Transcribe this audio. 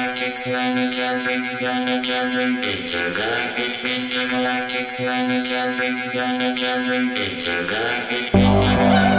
intergalactic planetary planetary intergalactic intergalactic planetary planetary intergalactic intergalactic